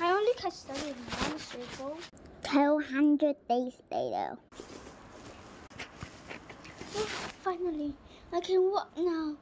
I only catch them in one circle. 200 days later. Oh, finally, I can walk now.